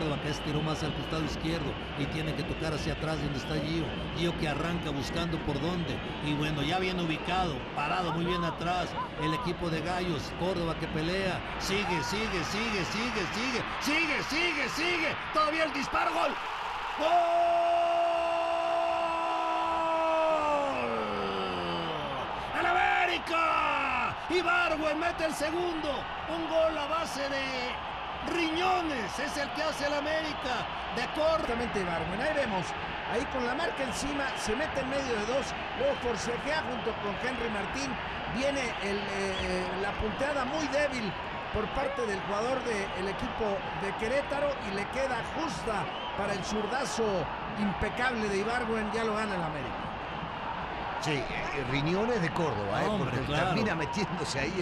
Córdoba que estiró más al costado izquierdo y tiene que tocar hacia atrás donde está Gio. Gio que arranca buscando por dónde. Y bueno, ya bien ubicado, parado muy bien atrás. El equipo de Gallos, Córdoba que pelea. Sigue, sigue, sigue, sigue, sigue, sigue, sigue, sigue. Todavía el disparo, gol. ¡Gol! ¡Al América! Ibargüen mete el segundo. Un gol a base de riñones. Es el que hace el América. De Córdoba. Exactamente Ibargüen. Ahí vemos. Ahí con la marca encima, se mete en medio de dos, luego forcejea junto con Henry Martín. Viene el, eh, la punteada muy débil por parte del jugador del equipo de Querétaro y le queda justa para el zurdazo impecable de Ibargüen. Ya lo gana el América. Sí, eh, riñones de Córdoba, ¿eh? Hombre, porque claro. termina metiéndose ahí.